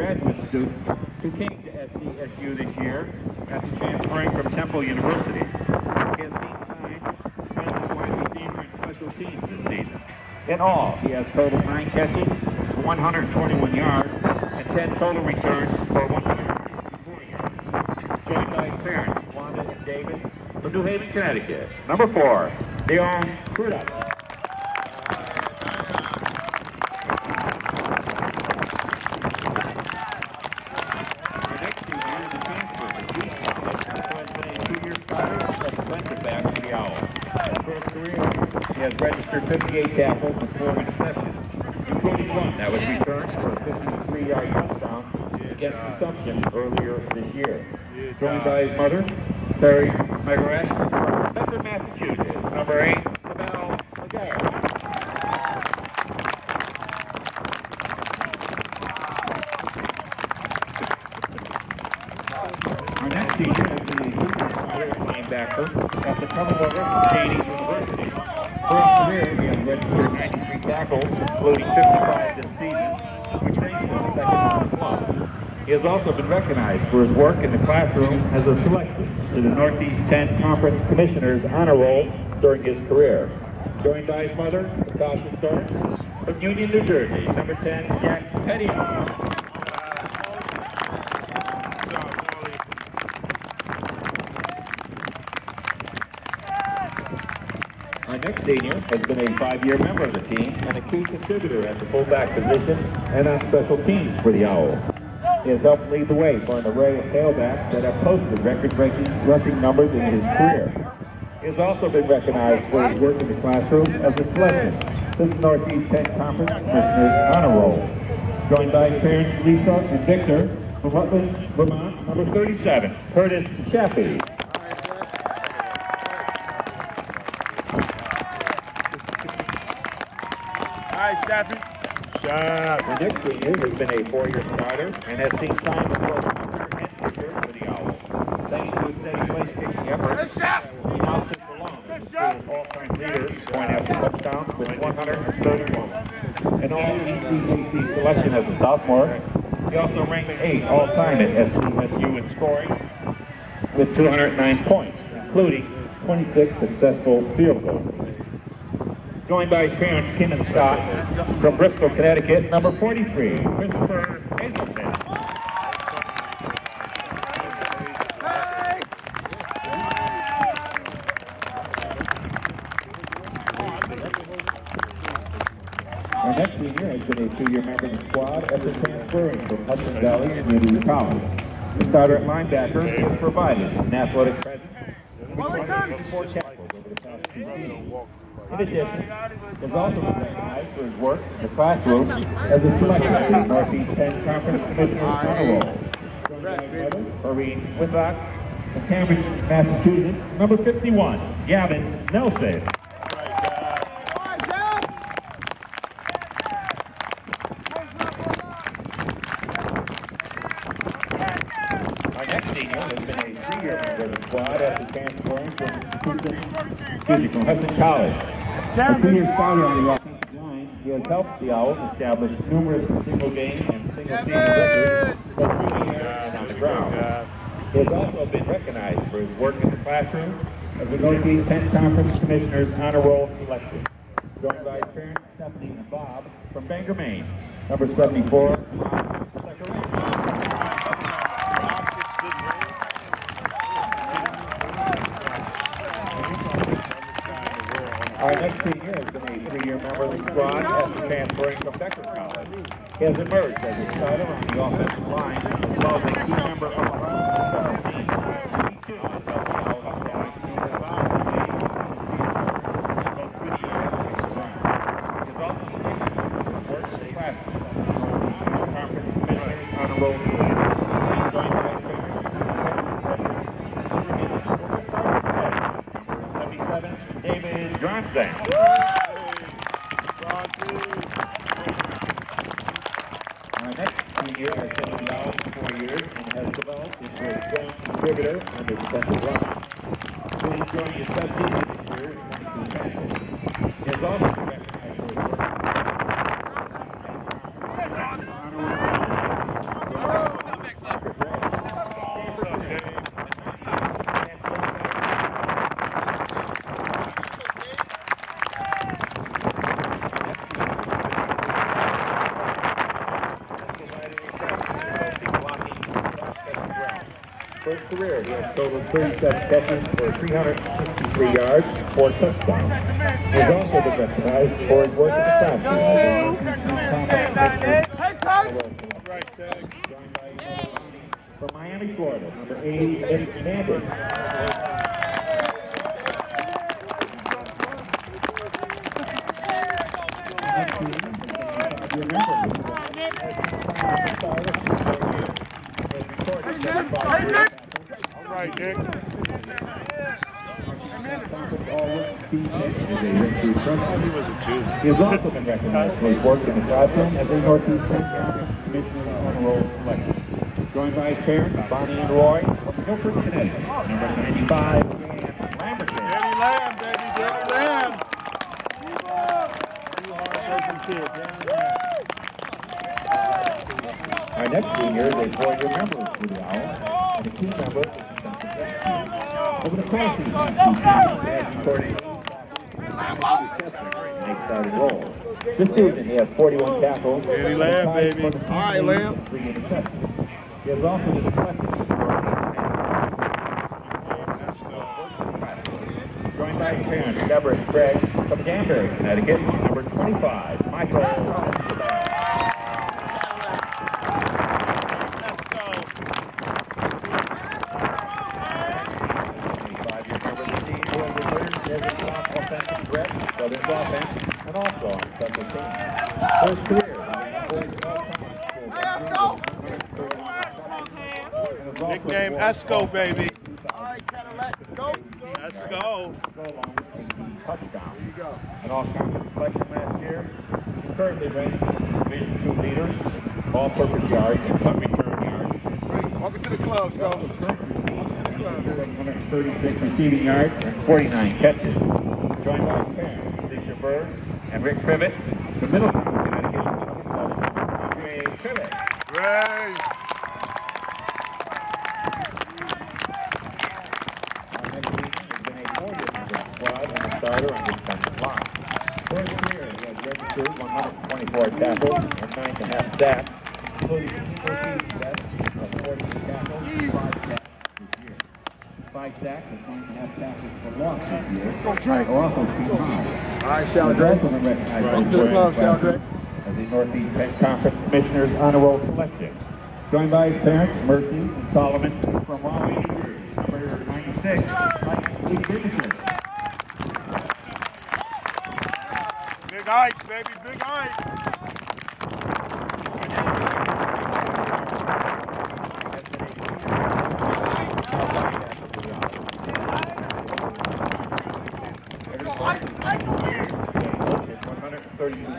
graduate students who came to SCSU this year after transferring from Temple University. Wide receiver and special teams this season. In all, he has totaled nine catches for 121 yards and 10 total returns for 164 yards. Joined by his parents, Wanda and David, from New Haven, Connecticut. Number four, Leon Crudup. Our next senior is a transfer this week. Who has been a two-year starter as defensive back for the Owls. For his career, registered 58 tackles and four interceptions, that was returned for a 53-yard touchdown against Assumption earlier this year. Joined by his mother, Terry Megaresh from Massachusetts. Number eight, Isabel Lagarde. Our next senior is the senior linebacker at the Commonwealth of Cheney University. For his career, he has registered 93 tackles, including 55 this season, which in the second round club. He has also been recognized for his work in the classroom as a selected to the Northeast 10 Conference Commissioners Honor Roll during his career. Joined by his mother, Natasha Storm, from Union, New Jersey, number 10, Jack Petty. Next senior has been a five-year member of the team and a key contributor at the fullback position and on special teams for the Owls. He has helped lead the way for an array of tailbacks that have posted record-breaking rushing numbers in his career. He has also been recognized for his work in the classroom as a selection to the Northeast 10 Conference Commissioners Honor Roll. Joined by parents Lisa and Victor from Rutland, Vermont, number 37, Curtis Chaffee. Hi, Staffy. The next senior has been a four-year starter and has seen time as both punter and kicker for the Owls. Thanks to his steady place kicking effort, he now sits alone as the school's all-time leader, point after touchdowns with 131. In all ECAC selection as a sophomore, he also ranked eighth all-time at SCSU in scoring with 209 points, including 26 successful field goals joined by his parents, Kim and Scott, from Bristol, Connecticut, number 43, Christopher Hazelton. Our next senior has been a two-year member of the squad after transferring from Hudson Valley Community College. The starter at linebacker has provided an athletic presence with four tackles over the past two. In addition, he also recognized for his work in the classroom as a selection to the Northeast 10 Conference Commissioner's Honor Roll. Maureen Whitlock, from Cambridge, Massachusetts, number 51, Gavin Nelson. Our next senior has been a three-year member of the squad after transferring from Houston, from Hudson College. A two-year on the offensive he has helped the Owls establish numerous single-game and single-season records both through the on the ground. He has also been recognized for his work in the classroom as the Northeast 10 Conference Commissioner's Honor Roll selection. Joined by his parents, Stephanie and Bob, from Bangor, Maine, number 74, Bob Zacharias. Our next senior three-year member of the squad after transferring from College. He has emerged as a on the offensive line as well as a key member of the Owls establish numerous both through the air and on the ground. He has also continued his work in the classroom. Conference Commissioners Honor Roll Joined by his parents, 77, David Johnson. Our next senior has been in the Owls for four and into a strong contributor on the defensive line. When he's joining his best season this year with 22 tackles. He has also been recognized for his work. For his career, he has totaled 37 catches for 363 yards, four touchdowns. He has also recognized for his work in the classroom. From Miami, Florida, number 80, Eddie Sanders. All right, Nick. He was a two. He has also been recognized for his work in the classroom as a Northeast St. John's Commissioner on roll selected. Joined by his parents, Bonnie and Roy, from Milford, Connecticut. Number 95, Dan Lamberton. Danny Lamb, baby, Danny Lamb. Two hard-working kids, Danny Lamb. Our next senior is a four-year member of the Owl, and a key member is Spencer Rescue. Over the course of the season, he has recorded eight starting roles. This season, he has 41 tackles. Danny Lamb, baby. All right, Lamb. with Three interceptions. He has also been Joined by his parents, Deborah and Greg, from Danbury, Connecticut, number 25, Michael Escobar. Five-year member of the team who has emerged as a top offensive threat in Southern's offense and also on special teams. For his career, Nickname Esco, baby. Let's go. Touchdown. There you go. And all conference selection last year. He currently ranks Division two leader, all-purpose yards and punt return yards. Welcome to the club, Scott. 136 receiving yards and 49 catches. Joined by Alicia Bird and Rick Privet, the Andre. Our next season has been a registered 124 tackles and nine and a half sacks, including four season sets of 40 tackles and five sacks this year. Sacks and nine and a half tackles for loss this year are also team high. All right, He Shal has Drake. also been recognized for Welcome to the club, in the Shal classroom Drake. as the Northeast 10 Conference Commissioner's Honor Roll Selection. Joined by his parents, Mercy and Solomon from Raleigh, number 96, Mike Lee Dickinson. Big Ike, baby, big Ike.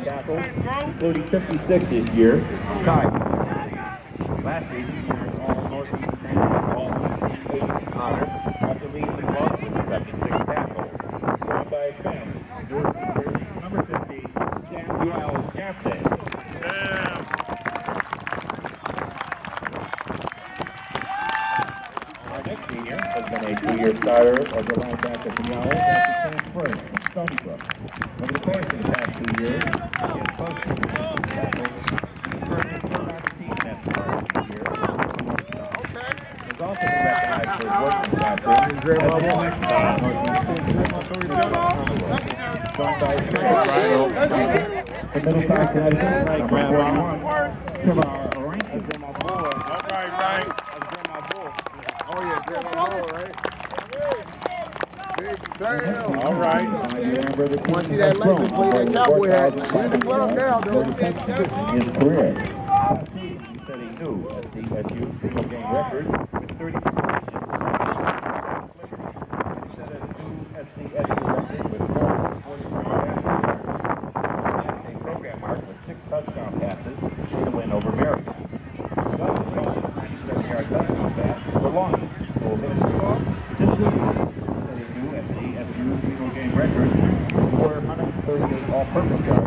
Tackles, including 56 this year. Tied. Last earned all Northeast National All East honor after leading the club with 76 tackles. Joined by his family, number 50, Samuel. Damn. Our next senior has been a two-year starter as a linebacker for the Owls after transferring from Stony Brook. Over the course of the past two years, he has posted the the. He's also been recognized for his work in the classroom. as a Joined by his parents, from Middletown, Connecticut, number 41, Tamar Rankin. All right, right. Oh, yeah, Grandma Moore, right? All right. Want to see that license plate, that cowboy hat. He's in the club now, though. His career. Last season, he set a new SCSU single game record with 30 completions. He set a new SCSU record with 443 passes. He a program mark with six touchdown passes in a win over Maryland. He also caught a 97-yard touchdown pass for longest in school history. This season, he set a new SCSU single game record with 438 all-purpose yards.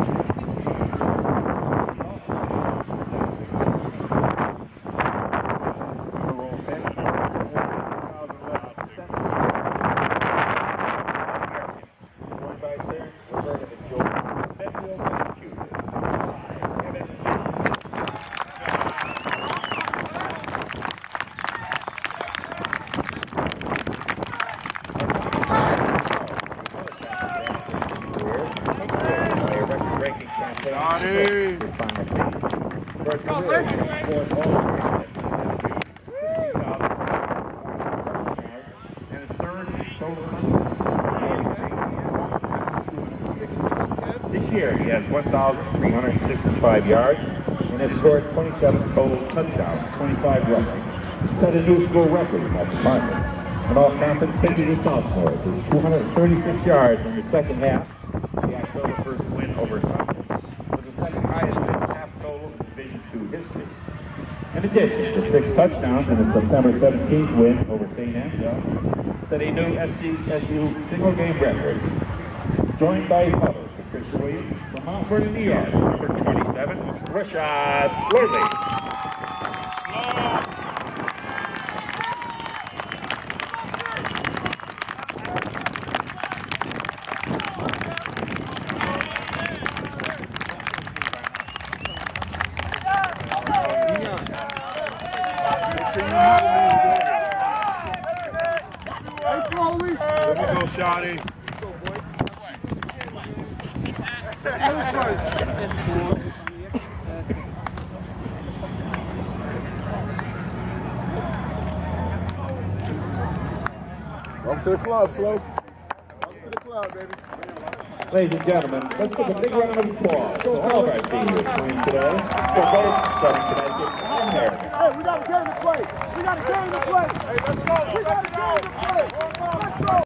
Has 1,365 yards and has scored 27 total touchdowns, 25 rushing. Set a new school record in that department. And all-conference Century sophomore is 236 yards in the second half. The October 1st win over Suffolk was the second highest half total in Division II history. In addition to six touchdowns in the September 17th win over St. Anselm, set a new SCSU single-game record. Joined by Huddle, Patricia Williams from Mount Vernon, New York, number 27, Rashad Worthy. There we go, Shotty. Welcome to the club, Slow. Welcome to the club, baby. Ladies and gentlemen, let's give a big round of applause to all of our seniors playing today for both Southern Connecticut and America. Hey, we got a game to play. We got a game to play. Hey, let's go. We got a game to play.